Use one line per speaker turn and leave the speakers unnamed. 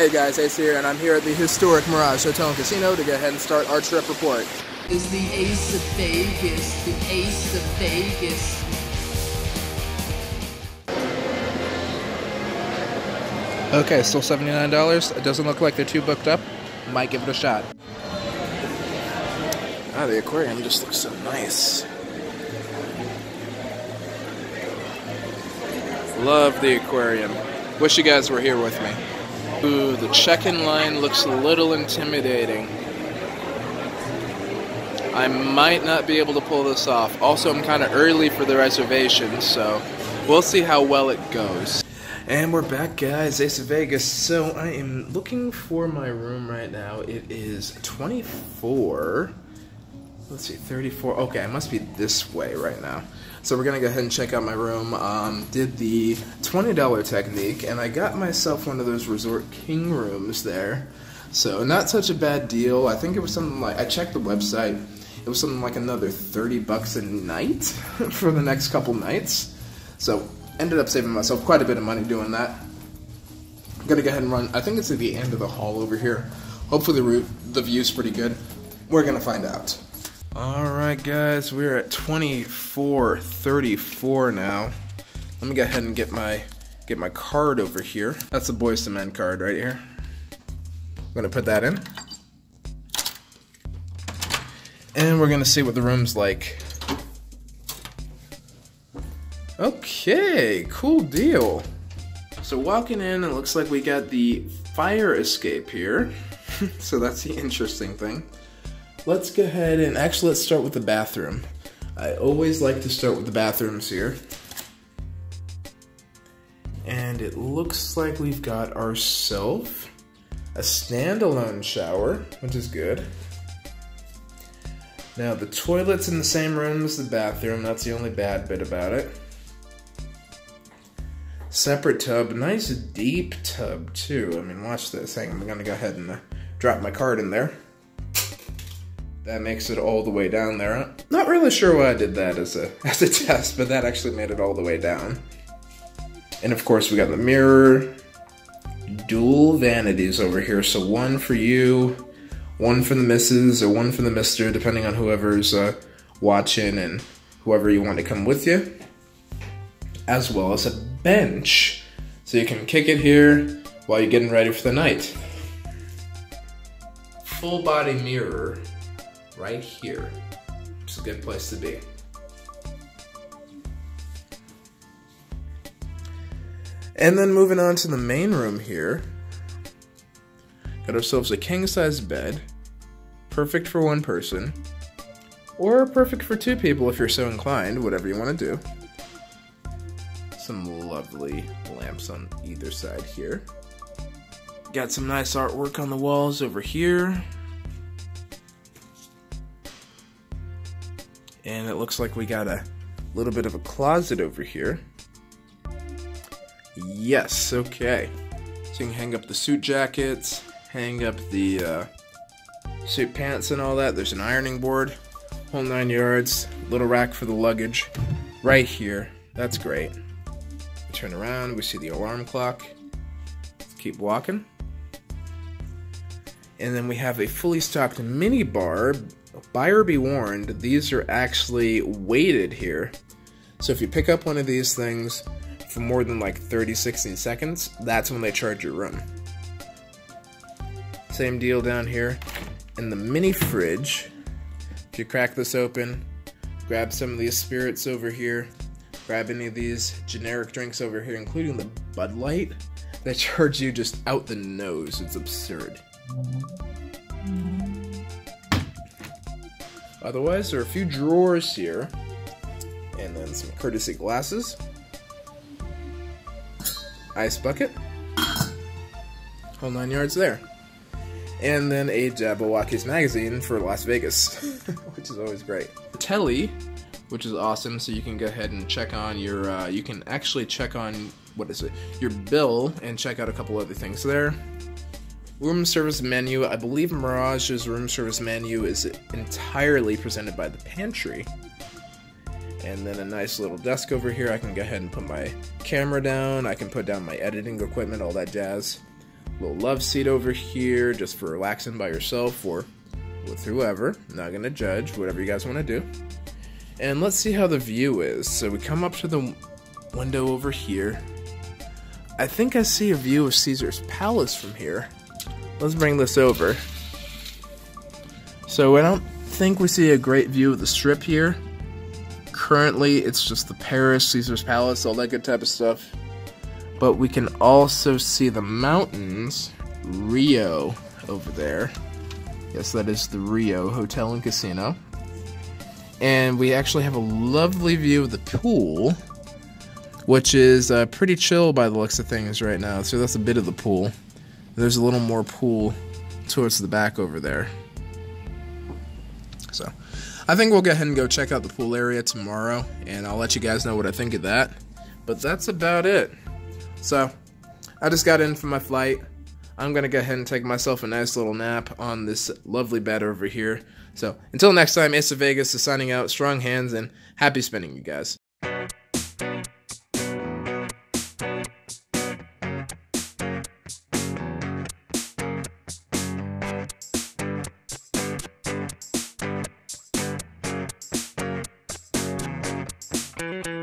Hey guys, Ace here, and I'm here at the historic Mirage Hotel and Casino to go ahead and start our trip report.
Is the Ace of Vegas, the Ace of Vegas.
Okay, still $79. It doesn't look like they're too booked up. Might give it a shot. Ah, the aquarium just looks so nice. Love the aquarium. Wish you guys were here with me. Ooh, the check-in line looks a little intimidating. I might not be able to pull this off. Also, I'm kind of early for the reservation, so we'll see how well it goes. And we're back, guys. Ace of Vegas. So I am looking for my room right now. It is 24. Let's see, 34. Okay, I must be this way right now. So we're gonna go ahead and check out my room. Um, did the $20 technique, and I got myself one of those Resort King rooms there. So not such a bad deal. I think it was something like I checked the website. It was something like another 30 bucks a night for the next couple nights. So ended up saving myself quite a bit of money doing that. I'm gonna go ahead and run. I think it's at the end of the hall over here. Hopefully the route, the view's pretty good. We're gonna find out. All right, guys, we're at 24:34 now. Let me go ahead and get my get my card over here. That's the Boyz II Men card right here. I'm gonna put that in, and we're gonna see what the room's like. Okay, cool deal. So walking in, it looks like we got the fire escape here. so that's the interesting thing. Let's go ahead and actually let's start with the bathroom. I always like to start with the bathrooms here. And it looks like we've got ourselves a standalone shower, which is good. Now the toilet's in the same room as the bathroom, that's the only bad bit about it. Separate tub, nice deep tub too. I mean, watch this. On, I'm gonna go ahead and uh, drop my card in there. That makes it all the way down there. Not really sure why I did that as a as a test, but that actually made it all the way down. And of course, we got the mirror, dual vanities over here. So one for you, one for the missus, or one for the mister, depending on whoever's uh, watching and whoever you want to come with you. As well as a bench, so you can kick it here while you're getting ready for the night. Full body mirror right here. It's a good place to be. And then moving on to the main room here. Got ourselves a king size bed. Perfect for one person. Or perfect for two people if you're so inclined, whatever you want to do. Some lovely lamps on either side here. Got some nice artwork on the walls over here. And it looks like we got a little bit of a closet over here. Yes, okay. So you can hang up the suit jackets, hang up the uh, suit pants and all that. There's an ironing board, whole nine yards, little rack for the luggage right here. That's great. We turn around, we see the alarm clock. Let's keep walking. And then we have a fully stocked mini bar. Buyer be warned, these are actually weighted here. So if you pick up one of these things for more than like 30, 60 seconds, that's when they charge your room. Same deal down here. In the mini fridge, if you crack this open, grab some of these spirits over here, grab any of these generic drinks over here, including the Bud Light, they charge you just out the nose. It's absurd. Otherwise, there are a few drawers here, and then some courtesy glasses, ice bucket, whole nine yards there, and then a Jabbawockeez magazine for Las Vegas, which is always great. Telly, which is awesome, so you can go ahead and check on your, uh, you can actually check on, what is it, your bill and check out a couple other things there. Room service menu, I believe Mirage's room service menu is entirely presented by the pantry. And then a nice little desk over here. I can go ahead and put my camera down. I can put down my editing equipment, all that jazz. Little love seat over here just for relaxing by yourself or with whoever. Not gonna judge, whatever you guys want to do. And let's see how the view is. So we come up to the window over here. I think I see a view of Caesar's Palace from here. Let's bring this over. So I don't think we see a great view of the strip here. Currently, it's just the Paris, Caesar's Palace, all that good type of stuff. But we can also see the mountains, Rio over there. Yes, that is the Rio Hotel and Casino. And we actually have a lovely view of the pool, which is uh, pretty chill by the looks of things right now. So that's a bit of the pool. There's a little more pool towards the back over there. So I think we'll go ahead and go check out the pool area tomorrow, and I'll let you guys know what I think of that. But that's about it. So I just got in from my flight. I'm gonna go ahead and take myself a nice little nap on this lovely bed over here. So until next time, Ace Vegas is signing out. Strong hands and happy spinning, you guys. Thank